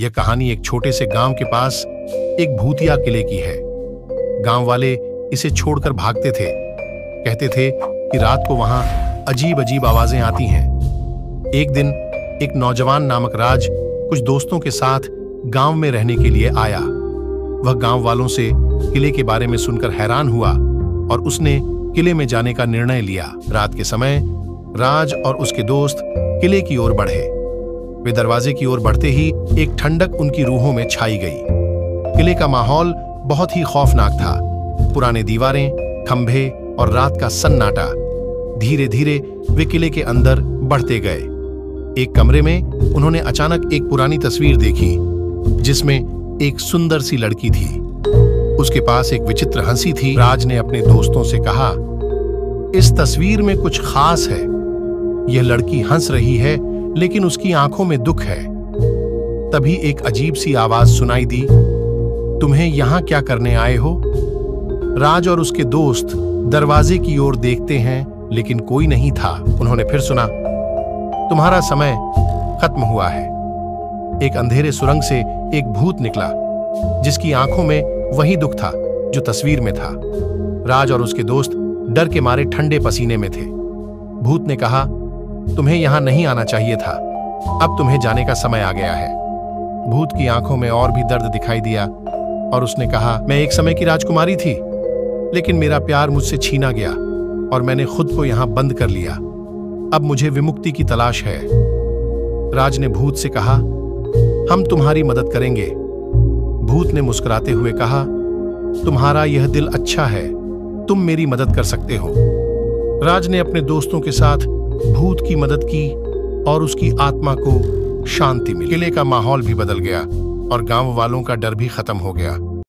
यह कहानी एक छोटे से गाँव के पास एक भूतिया किले की है। गाँव वाले इसे छोड़कर भागते थे। कहते थे कि रात को वहाँ अजीब अजीब आवाज़ें आती हैं। एक दिन एक नौजवान नामक राज कुछ दोस्तों के साथ गाँव में रहने के लिए आया। वह गाँव वालों से किले के बारे में सुनकर हैरान हुआ और उसने किले में जाने का निर्णय लिया। रात के समय राज और उसके दोस्त किले की ओर बढ़े। वे दरवाजे की ओर बढ़ते ही एक ठंडक उनकी रूहों में छाई गई। किले का माहौल बहुत ही खौफनाक था। पुराने दीवारें, खंभे और रात का सन्नाटा धीरे धीरे वे किले के अंदर बढ़ते गए। एक कमरे में उन्होंने अचानक एक पुरानी तस्वीर देखी, जिसमें एक सुंदर सी लड़की थी। उसके पास एक विचित्र हँसी थी। राज ने अपने दोस्तों से कहा, इस तस्वीर में कुछ खास है। यह लड़की हंस रही है लेकिन उसकी आँखों में दुख है। तभी एक अजीब सी आवाज़ सुनाई दी, तुम्हें यहाँ क्या करने आए हो? राज और उसके दोस्त दरवाजे की ओर देखते हैं, लेकिन कोई नहीं था। उन्होंने फिर सुना, तुम्हारा समय खत्म हुआ है। एक अंधेरे सुरंग से एक भूत निकला, जिसकी आँखों में वही दुख था जो तस्वीर में था। राज और उसके दोस्त डर के मारे ठंडे पसीने में थे। भूत ने कहा तुम्हें यहाँ नहीं आना चाहिए था। अब तुम्हें जाने का समय आ गया है। भूत की आँखों में और भी दर्द दिखाई दिया, और उसने कहा, मैं एक समय की राजकुमारी थी, लेकिन मेरा प्यार मुझसे छीना गया, और मैंने खुद को यहाँ बंद कर लिया। अब मुझे विमुक्ति की तलाश है। राज ने भूत से कहा, हम तुम्हारी मदद करेंगे। भूत ने मुस्कुराते हुए कहा, तुम्हारा यह दिल अच्छा है, तुम मेरी मदद कर सकते हो। राज ने अपने दोस्तों के साथ भूत की मदद की और उसकी आत्मा को शांति मिली। किले का माहौल भी बदल गया और गाँव वालों का डर भी खत्म हो गया।